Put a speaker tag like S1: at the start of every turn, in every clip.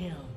S1: kill.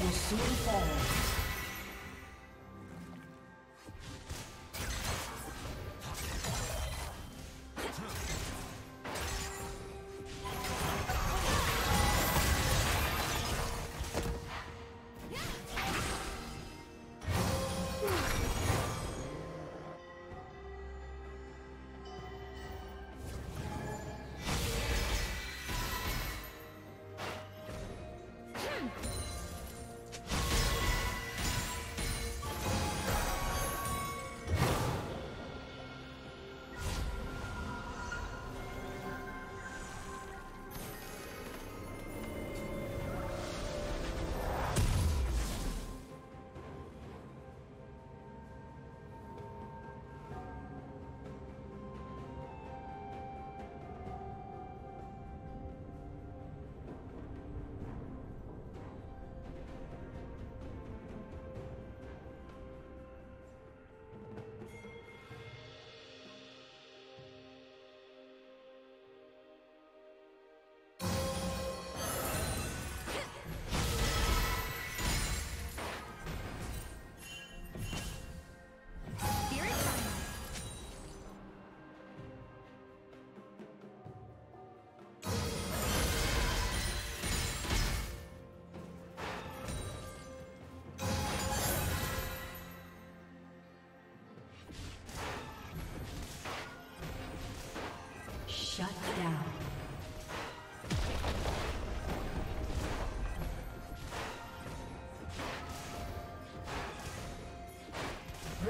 S1: Will soon fall.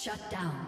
S1: Shut down.